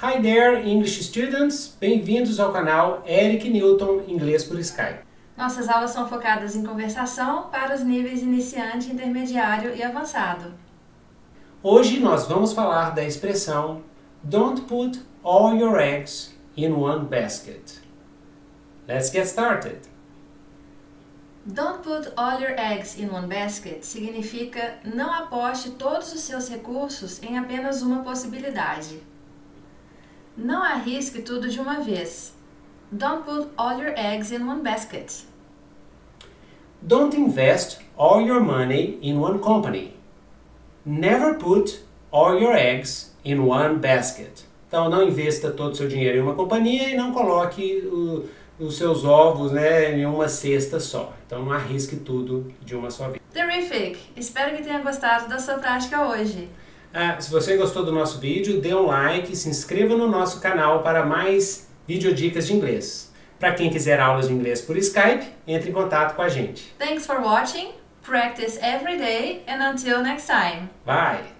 Hi there, English students! Bem-vindos ao canal Eric Newton Inglês por Skype. Nossas aulas são focadas em conversação para os níveis iniciante, intermediário e avançado. Hoje nós vamos falar da expressão Don't put all your eggs in one basket. Let's get started. Don't put all your eggs in one basket significa não aposte todos os seus recursos em apenas uma possibilidade. Não arrisque tudo de uma vez. Don't put all your eggs in one basket. Don't invest all your money in one company. Never put all your eggs in one basket. Então não investa todo o seu dinheiro em uma companhia e não coloque o, os seus ovos né, em uma cesta só. Então não arrisque tudo de uma só vez. Terrific! Espero que tenha gostado da sua prática hoje. Ah, se você gostou do nosso vídeo, dê um like, se inscreva no nosso canal para mais videodicas de inglês. Para quem quiser aulas de inglês por Skype, entre em contato com a gente. Thanks for watching. Practice every day and until next time. Bye!